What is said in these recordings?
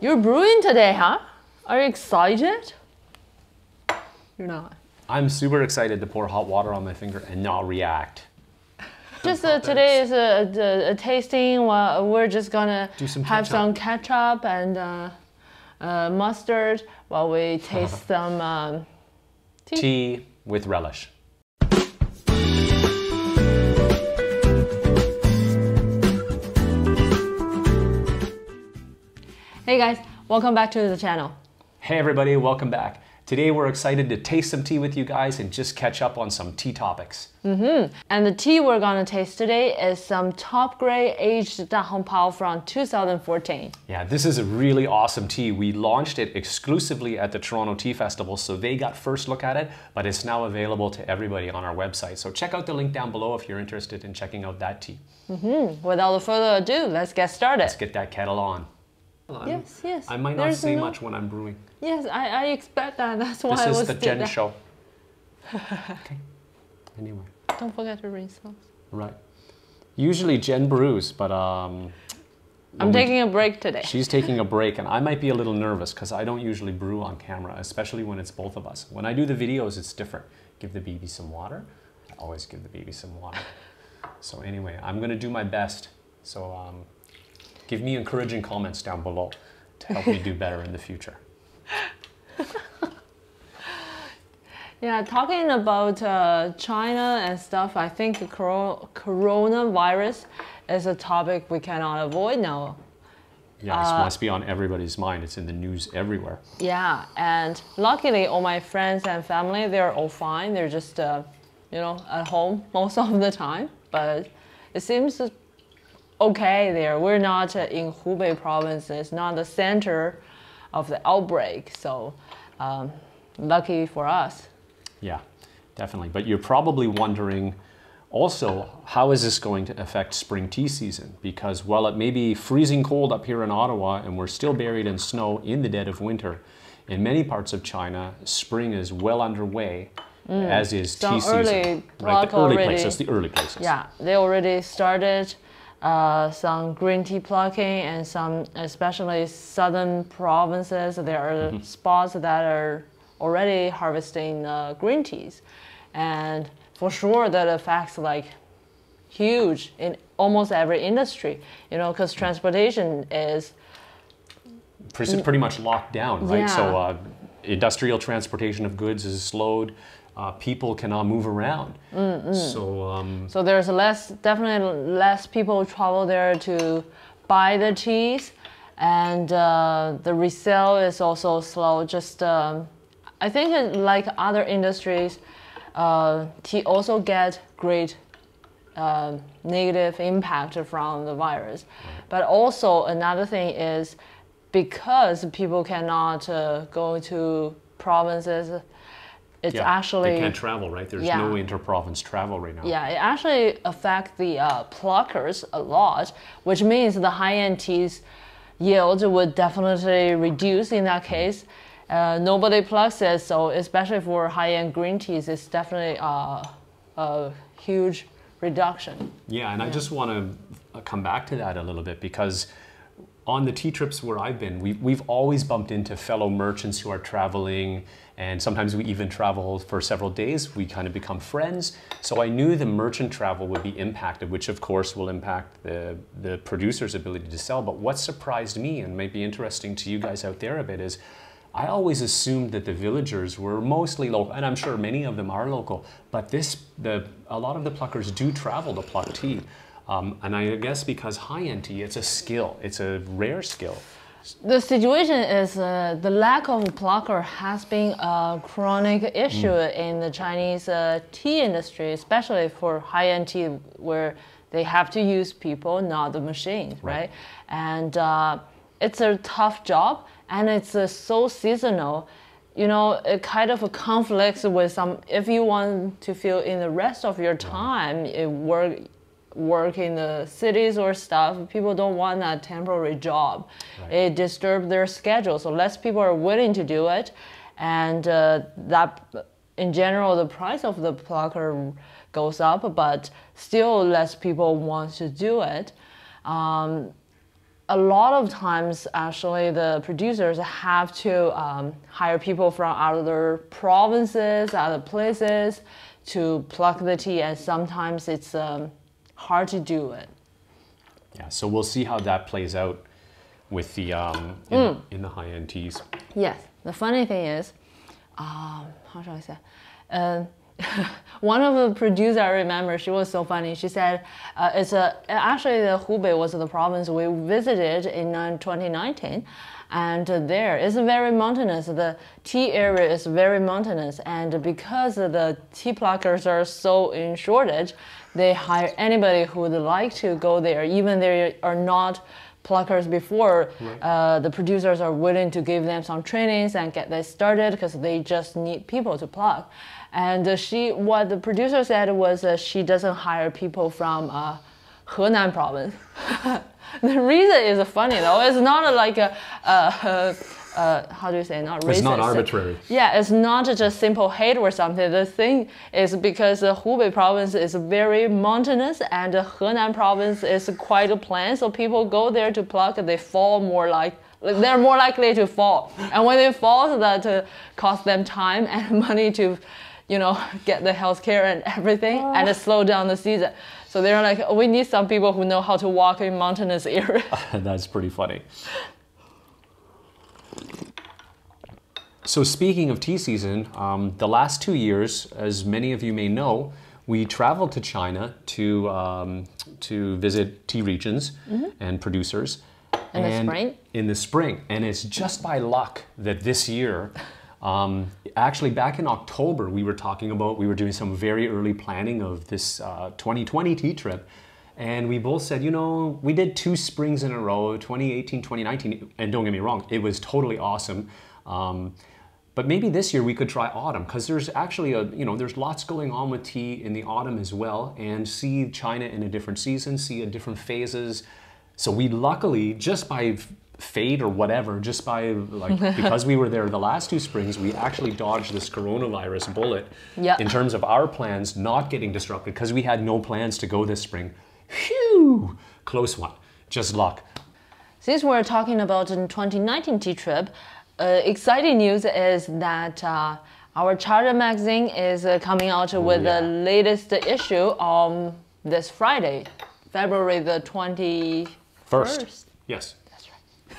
You're brewing today, huh? Are you excited? You're not. I'm super excited to pour hot water on my finger and not react. Just uh, today is a, a, a tasting. Well, we're just gonna Do some have some ketchup and uh, uh, mustard while we taste some. Um, Tea with relish. Hey guys, welcome back to the channel. Hey everybody, welcome back. Today we're excited to taste some tea with you guys and just catch up on some tea topics. Mm-hmm. And the tea we're gonna taste today is some top grade aged Da Hong Pao from 2014. Yeah, this is a really awesome tea. We launched it exclusively at the Toronto Tea Festival, so they got first look at it, but it's now available to everybody on our website. So check out the link down below if you're interested in checking out that tea. Mm-hmm. Without further ado, let's get started. Let's get that kettle on. Yes, yes. I might not There's say no- much when I'm brewing. Yes, I, I expect that. That's why This I is was the did Jen that. show. okay. Anyway, Don't forget to rinse those. right. Usually Jen brews, but um, I'm we- taking a break today. She's taking a break, and I might be a little nervous because I don't usually brew on camera, especially when it's both of us. When I do the videos, it's different. Give the baby some water. I always give the baby some water. So anyway, I'm gonna do my best. So um, give me encouraging comments down below to help me do better in the future. Yeah, talking about uh, China and stuff, I think coronavirus is a topic we cannot avoid now. Yeah, this must be on everybody's mind. It's in the news everywhere. Yeah, and luckily, all my friends and family, they're all fine. They're just, uh, you know, at home most of the time. But it seems okay there. We're not in Hubei province. It's not the center of the outbreak. So, um, lucky for us. Yeah, definitely. But you're probably wondering also, how is this going to affect spring tea season? Because while it may be freezing cold up here in Ottawa and we're still buried in snow in the dead of winter, in many parts of China, spring is well underway, as is Some tea season. right, the early already. places, the early places. Yeah, they already started uh, some green tea plucking and some, especially southern provinces. There are Mm-hmm. spots that are already harvesting uh, green teas, and for sure that affects like huge in almost every industry. You know, because transportation is Pretty, pretty much locked down, right? So uh, industrial transportation of goods is slowed. Uh, people cannot move around. So um, So there's less, definitely less people travel there to buy the teas, and uh, the resale is also slow. Just um, I think it, like other industries, uh, tea also get great uh, negative impact from the virus. But also another thing is because people cannot uh, go to provinces, it's yeah, actually they can't travel, right? There's Yeah. no inter-province travel right now. yeah, it actually affects the uh, pluckers a lot, which means the high-end teas yield would definitely reduce in that case. Uh, nobody plucks it, so especially for high-end green teas, it's definitely uh, a huge reduction. Yeah, and I just want to come back to that a little bit because on the tea trips where I've been, we, we've always bumped into fellow merchants who are traveling, and sometimes we even travel for several days. We kind of become friends. So I knew the merchant travel would be impacted, which of course will impact the, the producer's ability to sell. But what surprised me and might be interesting to you guys out there a bit is I always assumed that the villagers were mostly local, and I'm sure many of them are local. But this, the a lot of the pluckers do travel to pluck tea, um, and I guess because high-end tea, it's a skill, it's a rare skill. The situation is uh, the lack of plucker has been a chronic issue in the Chinese uh, tea industry, especially for high-end tea, where they have to use people, not the machine, right? Right. And uh, it's a tough job, and it's uh, so seasonal. You know, it kind of conflicts with some. If you want to feel in the rest of your time, it work work in the cities or stuff, people don't want a temporary job. It disturbs their schedule. So less people are willing to do it, and uh, that in general the price of the plucker goes up, but still less people want to do it. Um, a lot of times, actually, the producers have to um, hire people from other provinces, other places to pluck the tea, and sometimes it's um, hard to do it. Yeah, so we'll see how that plays out with the um, in, in the high end teas. Yes. The funny thing is, um, how should I say? Uh, one of the producers I remember, she was so funny. She said, uh, "It's a actually the Hubei was the province we visited in uh, 2019." And there is very mountainous. The tea area is very mountainous, and because the tea pluckers are so in shortage, they hire anybody who would like to go there, even they are not pluckers before. Uh, the producers are willing to give them some trainings and get this started because they just need people to pluck. And uh, she, what the producer said was uh, she doesn't hire people from uh, Henan province. the reason is funny though. It's not like a, a, a how do you say not racist. It's not arbitrary. Yeah, it's not just simple hate or something. The thing is because the Hubei province is very mountainous and the Henan province is quite a plain, so people go there to pluck, they fall more like they're more likely to fall. And when they fall, that uh, costs them time and money to, you know, get the health care and everything, and it slow down the season. So they're like, we need some people who know how to walk in mountainous area. That's pretty funny. So speaking of tea season, um, the last two years, as many of you may know, we traveled to China to um, to visit tea regions and producers. In the spring? In the spring, and it's just by luck that this year, um, actually back in October, we were talking about we were doing some very early planning of this uh, 2020 tea trip. And we both said, you know, we did two springs in a row, 2018, 2019, and don't get me wrong, it was totally awesome. Um, but maybe this year we could try autumn because there's actually a, you know, there's lots going on with tea in the autumn as well and see China in a different season, see at different phases. So we luckily, just by fate or whatever, just by like, because we were there the last two springs, we actually dodged this coronavirus bullet Yeah. in terms of our plans not getting disrupted because we had no plans to go this spring. Phew, close one, just luck. Since we're talking about the 2019 tea trip, uh, exciting news is that uh, our Charen magazine is uh, coming out with yeah. the latest issue on this Friday, February the 21st. First. Yes.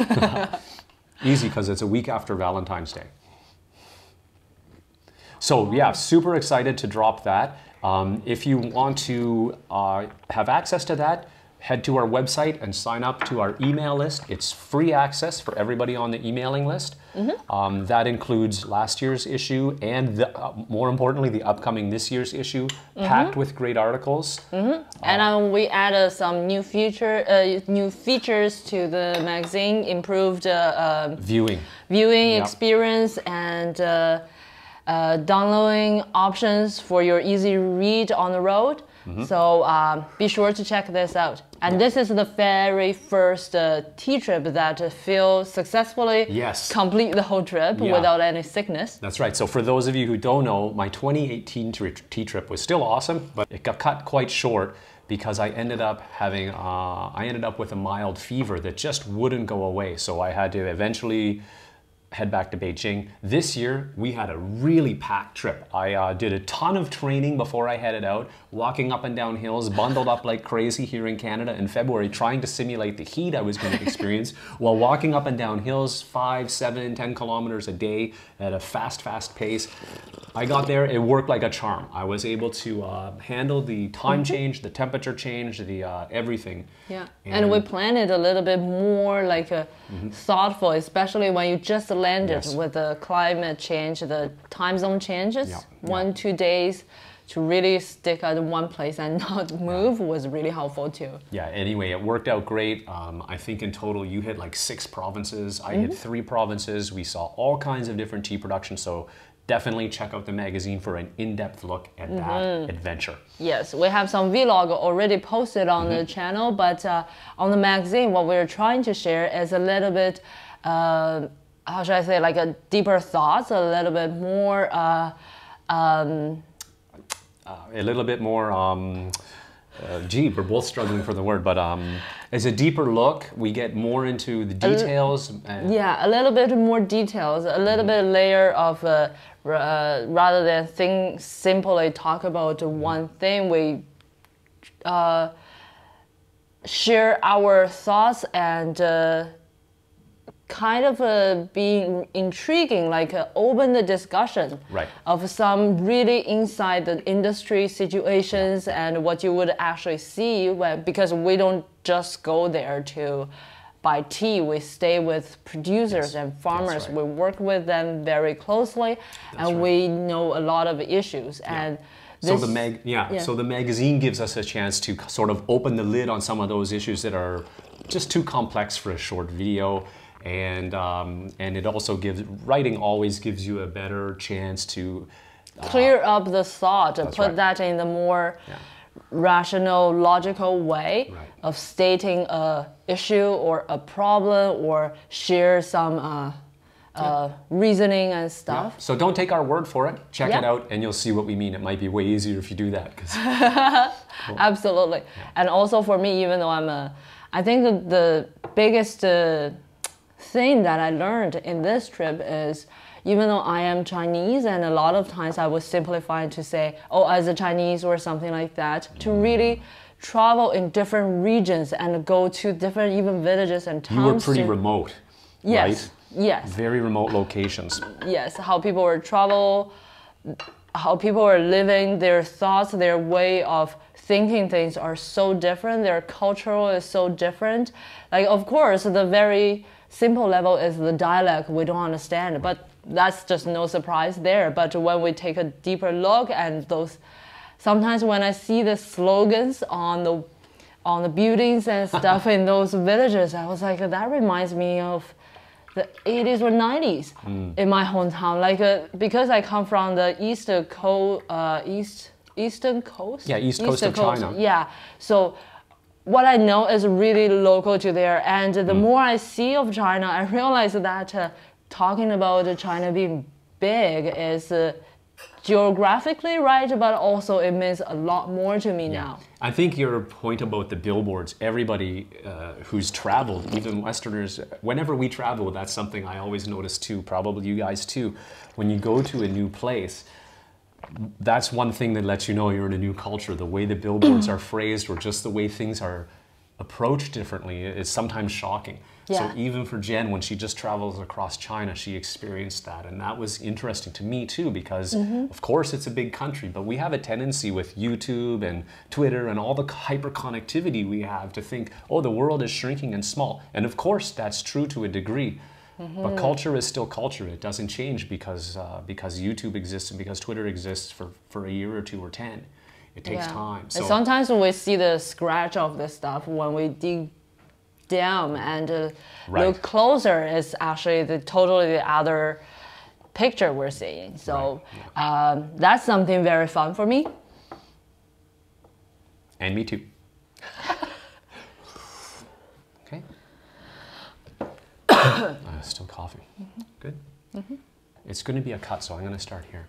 Easy because it's a week after Valentine's Day. So yeah, super excited to drop that. Um, if you want to uh, have access to that, head to our website and sign up to our email list. It's free access for everybody on the emailing list. Um, that includes last year's issue and, the, uh, more importantly, the upcoming this year's issue, packed with great articles. And um, we added some new feature, uh, new features to the magazine, improved uh, um Viewing. viewing Yep. experience and uh, uh, downloading options for your easy read on the road. Mm-hmm. So um, be sure to check this out. And this is the very first uh, tea trip that Phil successfully Yes. complete the whole trip Yeah. without any sickness. That's right. So for those of you who don't know, my 2018 tri- tea trip was still awesome, but it got cut quite short because I ended up having uh, I ended up with a mild fever that just wouldn't go away. So I had to eventually head back to Beijing. This year we had a really packed trip. I uh, did a ton of training before I headed out, walking up and down hills, bundled up like crazy here in Canada in February, trying to simulate the heat I was going to experience while walking up and down hills, five, seven, ten kilometers a day at a fast, fast pace. I got there, it worked like a charm. I was able to uh, handle the time change, the temperature change, the uh, everything. Yeah, and, we planned it a little bit more like uh, thoughtful, especially when you just landed Mm-hmm. Yes. with the climate change, the time zone changes. Yeah, One two days to really stick at one place and not move was really helpful too. Yeah, anyway, it worked out great. Um, I think in total you hit like six provinces. I hit three provinces. We saw all kinds of different tea production. So definitely check out the magazine for an in depth look at that adventure. Yes, we have some vlog already posted on the channel, but uh, on the magazine, what we're trying to share is a little bit, uh, how should I say, like a deeper thoughts, a little bit more. Uh, um, Uh, a little bit more um, uh, gee, we're both struggling for the word, but um, it's a deeper look. We get more into the details. Yeah, a little bit more details, a little bit layer of uh, r- uh, rather than think simply talk about one thing. We uh, share our thoughts and uh, kind of uh, being intriguing, like uh, open the discussion Right. of some really inside the industry situations and what you would actually see when, because we don't just go there to buy tea. We stay with producers and farmers. right. We work with them very closely, and right. we know a lot of issues. And So this, the mag, yeah, yeah. So the magazine gives us a chance to sort of open the lid on some of those issues that are just too complex for a short video, and um, and it also gives writing always gives you a better chance to clear up the thought, and put right. that in the more Yeah. rational, logical way Right. of stating a issue or a problem or share some uh, uh, reasoning and stuff. So don't take our word for it. Check it out, and you'll see what we mean. It might be way easier if you do that. 'cause- Absolutely. And also for me, even though I'm a, I think the, the biggest uh, thing that I learned in this trip is even though I am Chinese, and a lot of times I was simplifying to say, oh, as a Chinese or something like that, to mm. really travel in different regions and go to different even villages and towns. you were pretty to- remote, Yes. right? Yes. Very remote locations. yes, how people were travel, how people are living, their thoughts, their way of thinking things are so different. Their cultural is so different. Like, of course, the very simple level is the dialect we don't understand, but that's just no surprise there. But when we take a deeper look and those, sometimes when I see the slogans on the on the buildings and stuff in those villages, I was like, that reminds me of the 80s or 90s Hmm. in my hometown. Like, uh, because I come from the east coast, uh, east eastern coast. Yeah, east coast of China. Yeah, so what I know is really local to there, and the Hmm. more I see of China, I realize that uh, talking about China being big is. Uh, geographically right but also it means a lot more to me now I think your point about the billboards, everybody uh, who's traveled, even Westerners, whenever we travel, that's something I always notice too, probably you guys too. When you go to a new place, that's one thing that lets you know you're in a new culture. The way the billboards are phrased or just the way things are approached differently is sometimes shocking. Yeah. So even for Jen, when she just travels across China, she experienced that. And that was interesting to me too, because mm-hmm. of course it's a big country, but we have a tendency with YouTube and Twitter and all the hyper connectivity we have to think, oh, the world is shrinking and small. And of course that's true to a degree. But culture is still culture. It doesn't change because uh, because YouTube exists and because Twitter exists for, for a year or two or ten. It takes time. And sometimes when we see the scratch of the stuff when we dig down and uh, Right. look closer. It's actually the totally the other picture we're seeing. So um, that's something very fun for me. And me too. okay. still coughing. Mm-hmm. Good. Mm-hmm. It's going to be a cut, so I'm going to start here.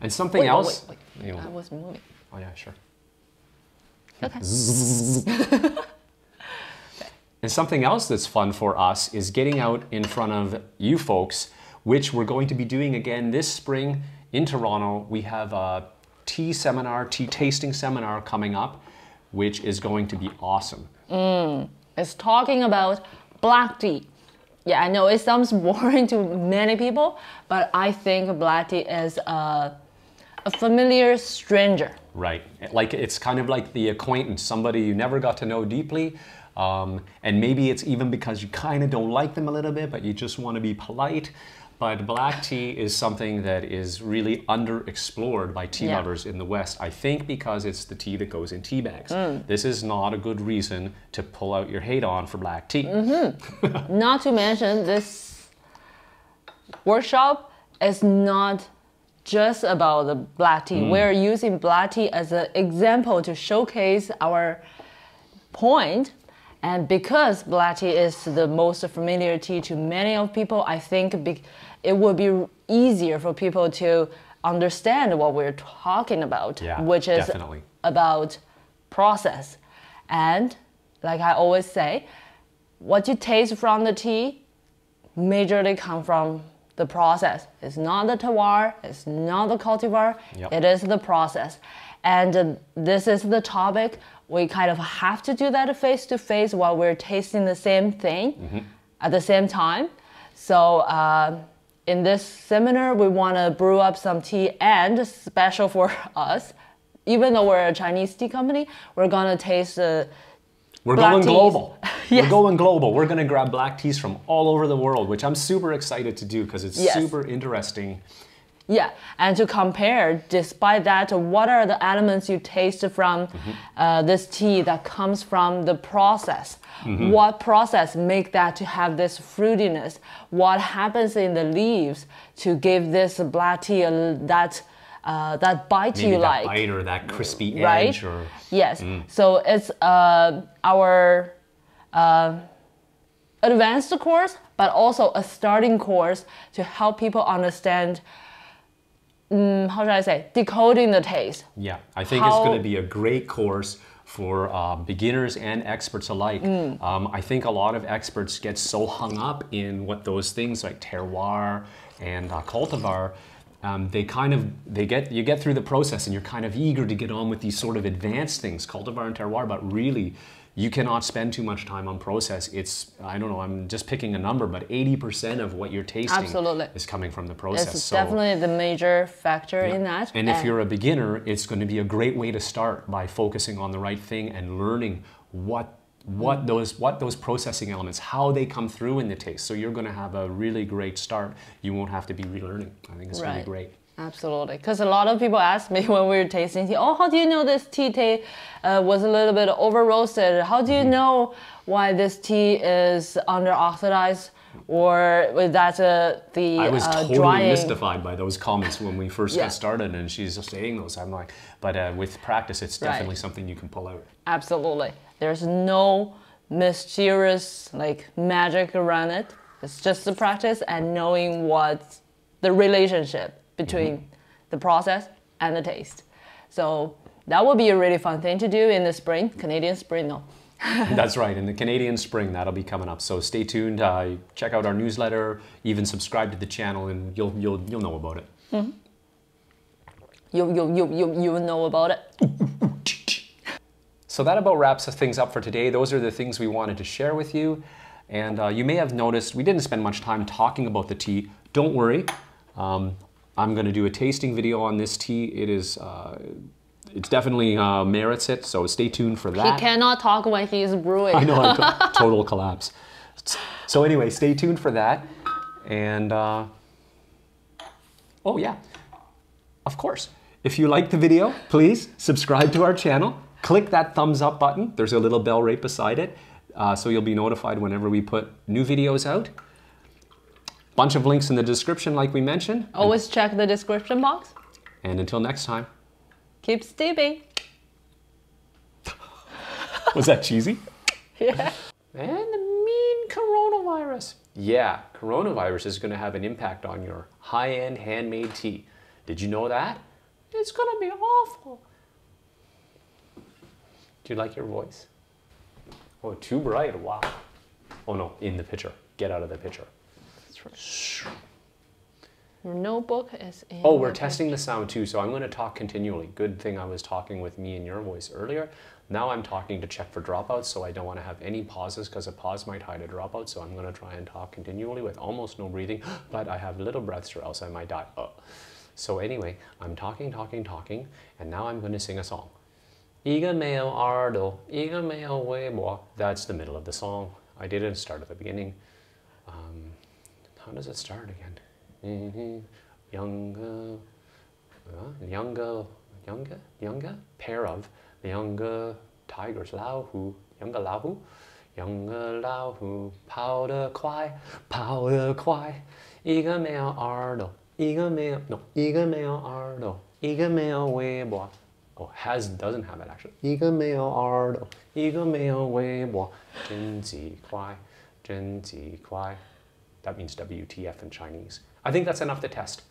And something Wait, wait, else. wait, You know- I was moving. oh yeah, sure. Okay. And something else that's fun for us is getting out in front of you folks, which we're going to be doing again this spring in Toronto. We have a tea seminar, tea tasting seminar coming up, which is going to be awesome. Mm. It's talking about black tea. Yeah, I know it sounds boring to many people, but I think black tea is a, a familiar stranger. Right. Like it's kind of like the acquaintance, somebody you never got to know deeply. Um, and maybe it's even because you kind of don't like them a little bit, but you just want to be polite. But black tea is something that is really underexplored by tea Yeah. lovers in the West. I think because it's the tea that goes in tea bags. Mm. This is not a good reason to pull out your hate on for black tea. Mm-hmm. Not to mention, this workshop is not just about the black tea. We're using black tea as an example to showcase our point. And because black tea is the most familiar tea to many of people, I think be- it would be easier for people to understand what we're talking about, Yeah, which is definitely. about process. And like I always say, what you taste from the tea majorly come from the process. It's not the terroir, it's not the cultivar, Yep. it is the process. And uh, this is the topic. We kind of have to do that face to face while we're tasting the same thing at the same time. So, uh, in this seminar, we want to brew up some tea and special for us. Even though we're a Chinese tea company, we're gonna taste the We're Black going teas. global. Yes. We're going global. We're going to grab black teas from all over the world, which I'm super excited to do because it's Yes. super interesting. Yeah, and to compare, despite that, what are the elements you taste from uh, this tea that comes from the process? What process make that to have this fruitiness? What happens in the leaves to give this black tea a, that uh, that bite Maybe you that like? bite or that crispy right? edge or Yes. So it's uh, our uh, advanced course, but also a starting course to help people understand. Mm, how should I say? Decoding the taste. Yeah, I think it's going to be a great course for uh, beginners and experts alike. Mm. Um, I think a lot of experts get so hung up in what those things like terroir and uh, cultivar. Um, they kind of they get you get through the process and you're kind of eager to get on with these sort of advanced things, cultivar and terroir. But really, you cannot spend too much time on process. It's I don't know. I'm just picking a number, but 80% of what you're tasting Absolutely. is coming from the process. It's So- definitely the major factor in that. and if you're a beginner, it's going to be a great way to start by focusing on the right thing and learning what what mm. those what those processing elements, how they come through in the taste. So you're going to have a really great start. You won't have to be relearning. I think it's Right. be great. Absolutely, because a lot of people ask me when we were tasting tea, oh, how do you know this tea ta- uh, was a little bit over roasted? How do you Mm-hmm. know why this tea is under oxidized or that uh, the I was uh, totally drying? mystified by those comments when we first Yeah. got started, and she's just saying those. I'm like, but uh, with practice, it's Right. definitely something you can pull out. Absolutely, there's no mysterious like magic around it. It's just the practice and knowing what the relationship between Mm-hmm. the process and the taste. So that would be a really fun thing to do in the spring, Canadian spring. though. That's right. In the Canadian spring, that'll be coming up. So stay tuned. Uh, check out our newsletter. Even subscribe to the channel, and you'll you'll you'll know about it. you you you you you know about it. So that about wraps things up for today. Those are the things we wanted to share with you. And uh, you may have noticed we didn't spend much time talking about the tea. Don't worry. Um, I'm going to do a tasting video on this tea. It is, uh, it's definitely uh, merits it. So stay tuned for that. He cannot talk when he's brewing. I know, I'm to- total collapse. So anyway, stay tuned for that. And uh, oh yeah, of course. If you like the video, please subscribe to our channel. Click that thumbs up button. There's a little bell right beside it, uh, so you'll be notified whenever we put new videos out. Bunch of links in the description, like we mentioned. Always check the description box. And until next time, Keep steeping. was that cheesy? Yeah. And the mean coronavirus. Yeah, coronavirus is going to have an impact on your high end handmade tea. Did you know that? It's going to be awful. Do you like your voice? Oh, too bright. Wow. Oh no, in the picture. Get out of the picture. That's right. Your notebook is in. Oh, we're testing the sound too, so I'm going to talk continually. Good thing I was talking with me and your voice earlier. Now I'm talking to check for dropouts, so I don't want to have any pauses because a pause might hide a dropout. So I'm going to try and talk continually with almost no breathing, but I have little breaths or else I might die. Uh. So anyway, I'm talking, talking, talking, and now I'm going to sing a song. Iga meo ardo, iga meo. That's the middle of the song. I didn't start at the beginning. Um, how does it start again? Mhm. Younger, uh, younger, younger, younger pair of younger tigers. 老虎，younger 老虎，younger 老虎跑得快，跑得快。一个没有耳朵，一个没有 no，一个没有耳朵，一个没有微博。Oh, has doesn't have it actually. 一个没有耳朵，一个没有微博，真极快，真极快。 That means WTF in Chinese. I think that's enough to test.